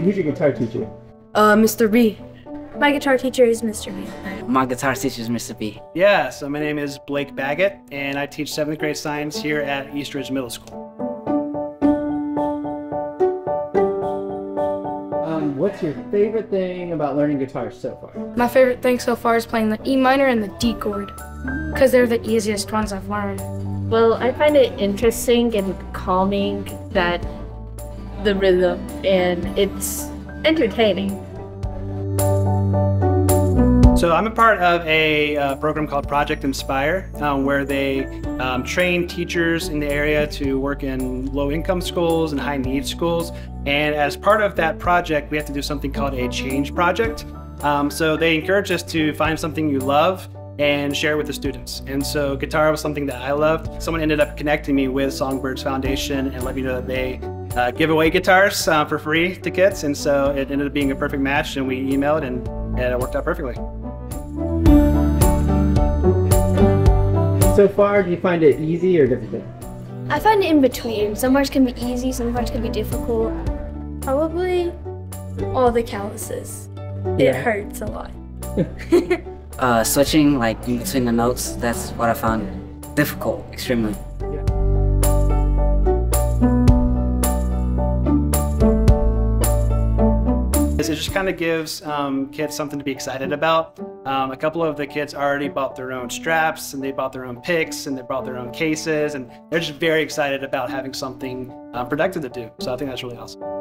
your guitar teacher? Uh, Mr. B. My guitar teacher is Mr. B. My guitar teacher is Mr. B. Yeah, so my name is Blake Baggott, and I teach seventh grade science here at East Ridge Middle School. Um, what's your favorite thing about learning guitar so far? My favorite thing so far is playing the E minor and the D chord, because they're the easiest ones I've learned. Well, I find it interesting and calming that the rhythm and it's entertaining. So I'm a part of a uh, program called Project Inspire, um, where they um, train teachers in the area to work in low-income schools and high-need schools. And as part of that project, we have to do something called a change project. Um, so they encourage us to find something you love and share it with the students. And so guitar was something that I loved. Someone ended up connecting me with Songbirds Foundation and let me know that they uh, give away guitars uh, for free to kids. And so it ended up being a perfect match and we emailed and, and it worked out perfectly. So far, do you find it easy or difficult? I find it in between. Some parts can be easy, some parts can be difficult. Probably all the calluses. It hurts a lot. Uh, switching like between the notes, that's what I found difficult, extremely. It just kind of gives um, kids something to be excited about. Um, a couple of the kids already bought their own straps and they bought their own picks and they brought their own cases and they're just very excited about having something uh, productive to do. So I think that's really awesome.